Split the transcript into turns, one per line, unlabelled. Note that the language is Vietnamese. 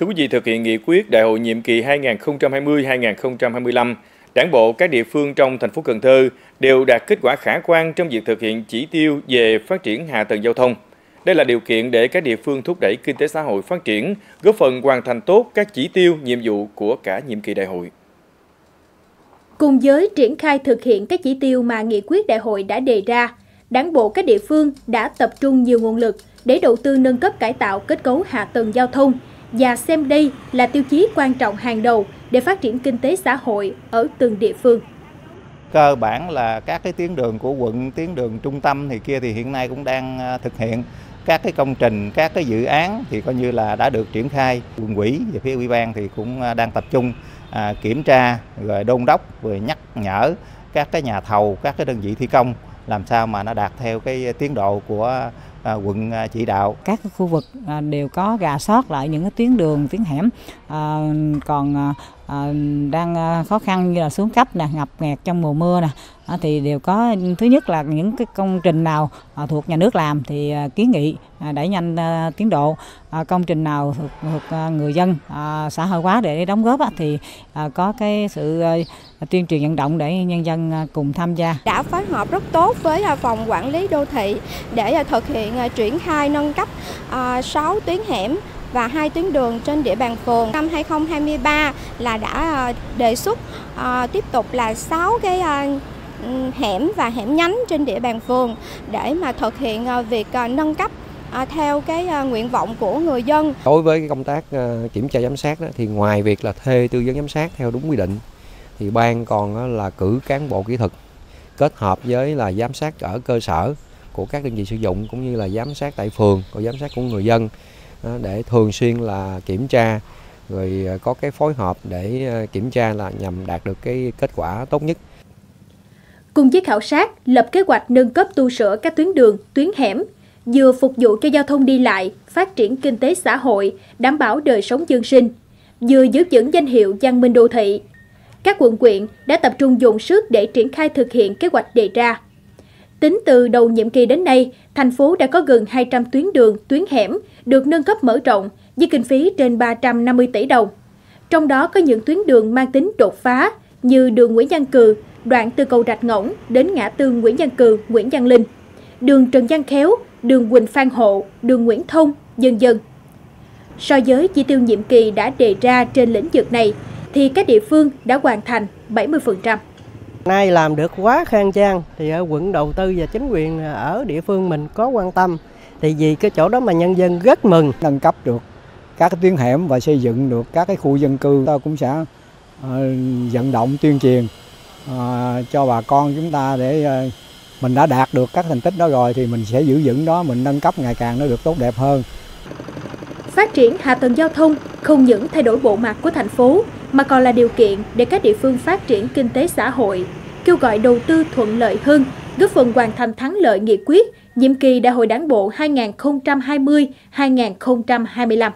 Thưa quý vị, thực hiện nghị quyết Đại hội nhiệm kỳ 2020-2025, Đảng bộ các địa phương trong thành phố Cần Thơ đều đạt kết quả khả quan trong việc thực hiện chỉ tiêu về phát triển hạ tầng giao thông. Đây là điều kiện để các địa phương thúc đẩy kinh tế xã hội phát triển, góp phần hoàn thành tốt các chỉ tiêu, nhiệm vụ của cả nhiệm kỳ đại hội.
Cùng với triển khai thực hiện các chỉ tiêu mà nghị quyết đại hội đã đề ra, Đảng bộ các địa phương đã tập trung nhiều nguồn lực để đầu tư nâng cấp cải tạo kết cấu hạ tầng giao thông và xem đây là tiêu chí quan trọng hàng đầu để phát triển kinh tế xã hội ở từng địa phương.
Cơ bản là các cái tuyến đường của quận, tuyến đường trung tâm thì kia thì hiện nay cũng đang à, thực hiện các cái công trình, các cái dự án thì coi như là đã được triển khai. Quận ủy và phía ủy ban thì cũng à, đang tập trung à, kiểm tra rồi đôn đốc rồi nhắc nhở các cái nhà thầu, các cái đơn vị thi công làm sao mà nó đạt theo cái tiến độ của à, quận à, chỉ đạo.
Các khu vực à, đều có gà sót lại những cái tuyến đường, tuyến hẻm à, còn à, Ờ, đang ờ, khó khăn như là xuống cấp nè, ngập nghẹt trong mùa mưa nè ờ, thì đều có thứ nhất là những cái công trình nào thuộc nhà nước làm thì kiến nghị đẩy nhanh tiến độ công trình nào thuộc, thuộc người dân xã hội hóa để đóng góp thì có cái sự tuyên truyền vận động để nhân dân cùng tham gia.
Đã phối hợp rất tốt với phòng quản lý đô thị để thực hiện triển khai nâng cấp 6 tuyến hẻm và hai tuyến đường trên địa bàn phường. Năm 2023 là đã ờ, đề xuất ờ, tiếp tục là 6 cái ờ, hẻm và hẻm nhánh trên địa bàn phường để mà thực hiện việc nâng cấp theo cái nguyện vọng của người dân.
Đối với công tác kiểm tra giám sát đó, thì ngoài việc là thuê tư vấn giám sát theo đúng quy định thì ban còn là cử cán bộ kỹ thuật kết hợp với là giám sát ở cơ sở của các đơn vị sử dụng cũng như là giám sát tại phường, có giám sát của người dân để thường xuyên là kiểm tra rồi ờ, có cái phối hợp để ờ, kiểm tra là nhằm đạt được cái kết quả tốt nhất.
Cùng với khảo sát, lập kế hoạch nâng cấp tu sửa các tuyến đường, tuyến hẻm, vừa phục vụ cho giao thông đi lại, phát triển kinh tế xã hội, đảm bảo đời sống dân sinh, vừa giữ vững danh hiệu văn minh đô thị, các quận quyện đã tập trung dồn sức để triển khai thực hiện kế hoạch đề ra. Tính từ đầu nhiệm kỳ đến nay, thành phố đã có gần 200 tuyến đường, tuyến hẻm được nâng cấp mở rộng với kinh phí trên 350 tỷ đồng. Trong đó có những tuyến đường mang tính đột phá như đường Nguyễn Văn Cừ, đoạn từ cầu Rạch Ngỗng đến ngã tư Nguyễn Văn Cừ, Nguyễn Văn Linh, đường Trần Văn Khéo, đường Quỳnh Phan Hộ, đường Nguyễn Thông, dân dân. So với chi tiêu nhiệm kỳ đã đề ra trên lĩnh vực này, thì các địa phương đã hoàn thành 70%.
Nay làm được quá khang trang thì ở quận đầu tư và chính quyền ở địa phương mình có quan tâm. Thì vì cái chỗ đó mà nhân dân rất mừng.
Nâng cấp được các cái tuyến hẻm và xây dựng được các cái khu dân cư ta cũng sẽ uh, vận động tuyên truyền uh, cho bà con chúng ta để uh, mình đã đạt được các thành tích đó rồi thì mình sẽ giữ vững đó mình nâng cấp ngày càng nó được tốt đẹp hơn.
Phát triển hạ tầng giao thông không những thay đổi bộ mặt của thành phố mà còn là điều kiện để các địa phương phát triển kinh tế xã hội, kêu gọi đầu tư thuận lợi hơn, góp phần hoàn thành thắng lợi nghị quyết nhiệm kỳ Đại hội Đảng bộ 2020-2025.